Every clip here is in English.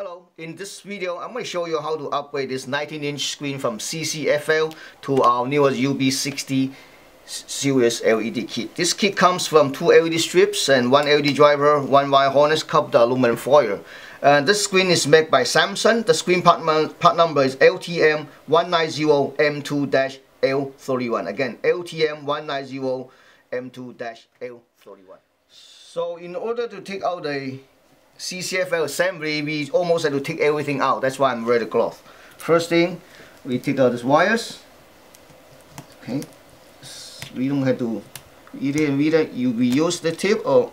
Hello, in this video I'm going to show you how to upgrade this 19 inch screen from CCFL to our newest UB60 series LED kit. This kit comes from two LED strips and one LED driver, one wire harness coupled aluminum foil. And this screen is made by Samsung. The screen part, part number is LTM190M2-L31. Again, LTM190M2-L31. So in order to take out the CCFL assembly, we almost had to take everything out. That's why I'm wearing the cloth. First thing, we take out these wires. Okay, we don't have to either either you reuse the tip or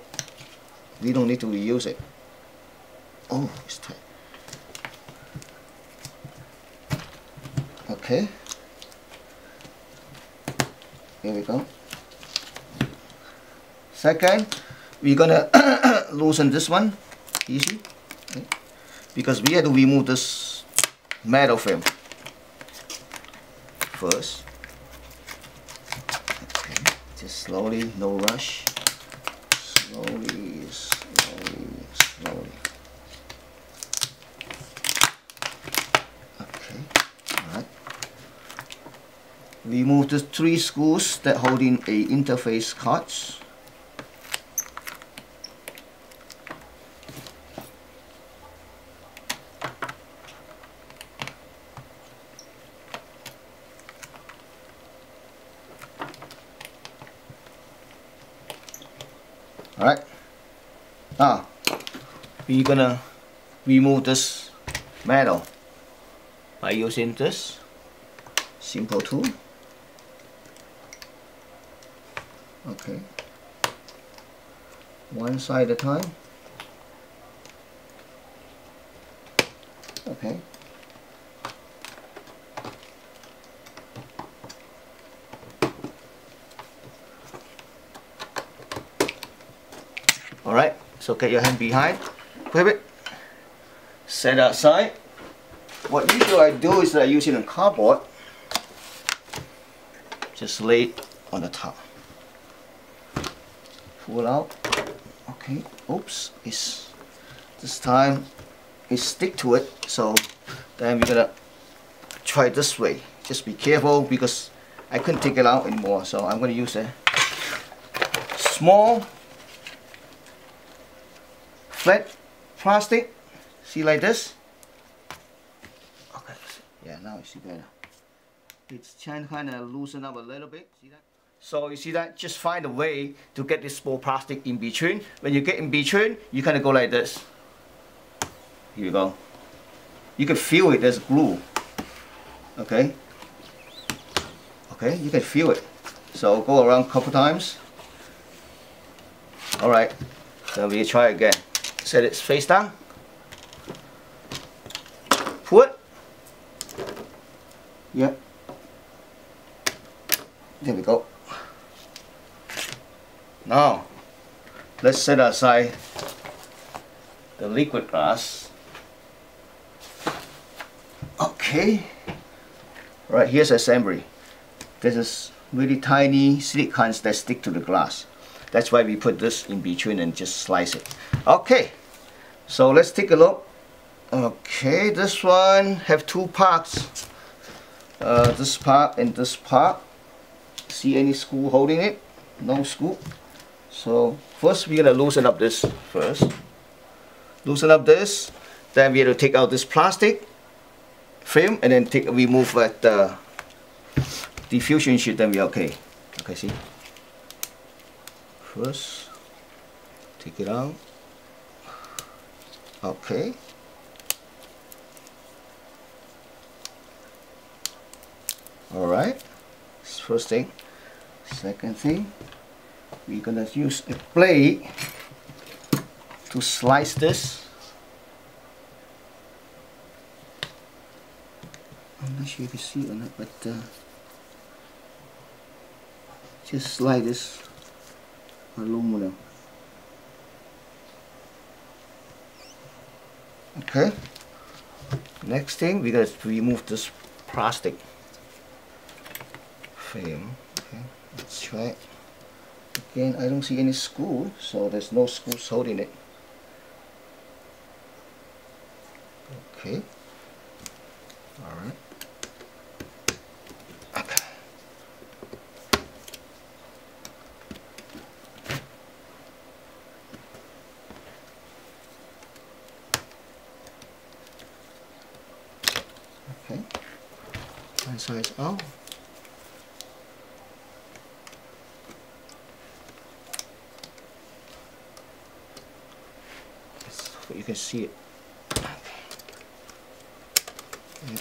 we don't need to reuse it. Oh, it's tight. Okay. Here we go. Second, we're gonna loosen this one easy okay. because we had to remove this metal frame first okay. just slowly no rush slowly slowly slowly okay all right remove the three screws that holding a interface cards Alright. Ah. Now, we're gonna remove this metal by using this simple tool. Okay. One side at a time. Okay. Alright, so get your hand behind, pivot, set aside. What usually I do is that I use it in cardboard. Just lay it on the top. Pull out. Okay, oops, it's this time it stick to it, so then we're gonna try this way. Just be careful because I couldn't take it out anymore, so I'm gonna use a small flat plastic. See like this. Okay yeah now you see better. It's trying to kind of loosen up a little bit. See that? So you see that? Just find a way to get this small plastic in between. When you get in between you kind of go like this. Here you go. You can feel it there's glue. Okay? Okay you can feel it. So go around a couple times. All right then we try again set it face down. It. Yep. There we go. Now, let's set aside the liquid glass. Okay. Right, here's assembly. This is really tiny silicones that stick to the glass. That's why we put this in between and just slice it. Okay, so let's take a look. Okay, this one have two parts. Uh, this part and this part. See any screw holding it? No screw. So first we're gonna loosen up this first. Loosen up this. Then we have to take out this plastic frame and then take remove that uh, diffusion sheet. Then we're okay. Okay, see first. Take it out. Okay. All right. First thing. Second thing we're gonna use a blade to slice this. I'm not sure if you see it or not but uh, just slide this aluminum okay. Next thing we gotta remove this plastic frame. Okay let's try again I don't see any screw so there's no screws holding it. Okay. All right. Okay. Okay. One side out. You can see it. Yeah.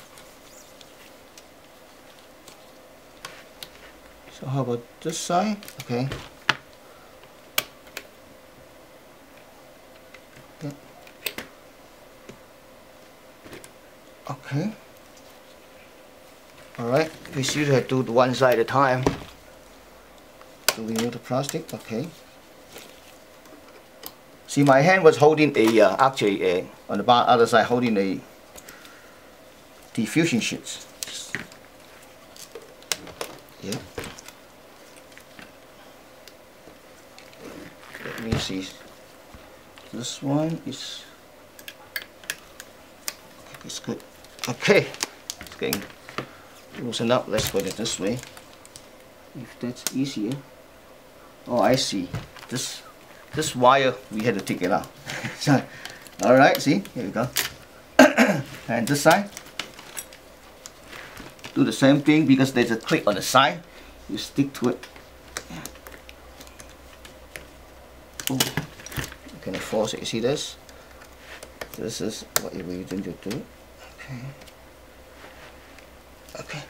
So how about this side? Okay. Yeah. Okay. Alright, we should have to do one side at a time. We remove the plastic, okay. See, my hand was holding a, uh, actually, a, on the other side, holding a diffusion sheets. Yeah. Let me see. This one is, it's good. Okay, it's getting loosen up. Let's put it this way. If that's easier. Oh, I see. This this wire we had to take it out. so, all right. See, here we go. and this side, do the same thing because there's a clip on the side. You stick to it. Oh, can I force it? You see this? This is what we're going to do. Okay. Okay.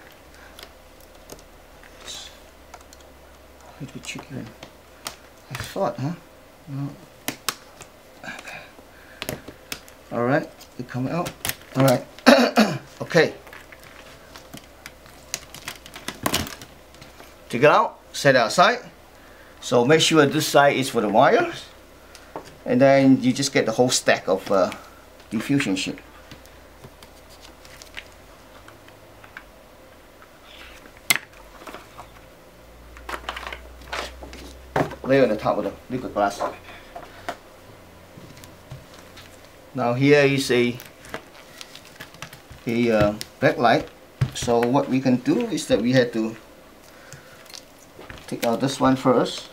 It's a little bit tricky. I thought, huh? No. Okay. Alright, it come out. Alright. okay. Take it out, set it outside. So make sure this side is for the wires. And then you just get the whole stack of uh, diffusion sheet. Lay on the top of the liquid glass. Now here is a a uh, backlight. So what we can do is that we had to take out this one first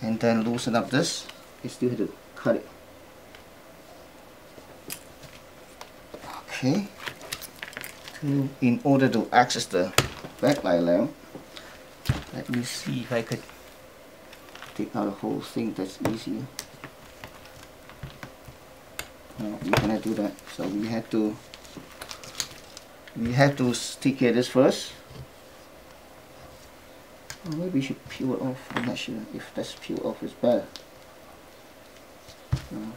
and then loosen up this. We still have to cut it. Okay. To, in order to access the backlight lamp, let me see if I could take out the whole thing that's easier no we cannot do that. So we have to we have to stick here this first. Or maybe we should peel it off. I'm not sure if that's peel off is better. No.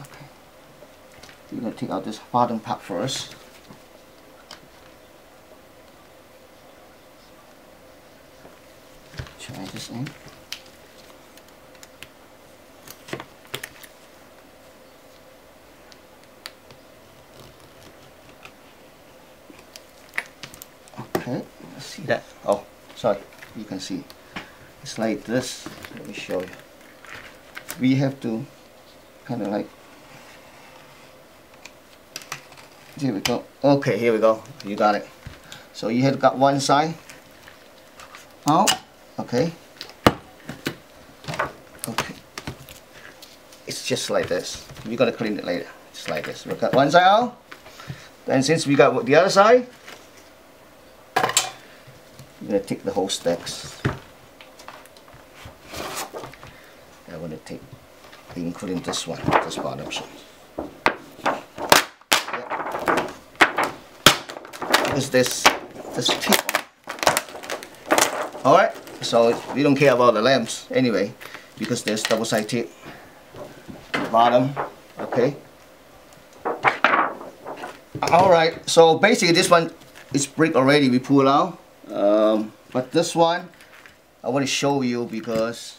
okay. We're to take out this bottom part first. Try this in okay see that oh sorry you can see. It's like this. Let me show you. We have to kind of like here we go. Okay here we go. You got it. So you have got one side. Out okay. Okay. It's just like this. We gotta clean it later. Just like this. We got one side out. Then since we got the other side to take the whole stacks. I want to take, including this one, this bottom sheet. Yeah. Because this, this tip. Alright, so we don't care about the lamps anyway, because there's double side tip. Bottom, okay. Alright, so basically this one is brick already, we pull out. Um, but this one, I want to show you because